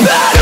better.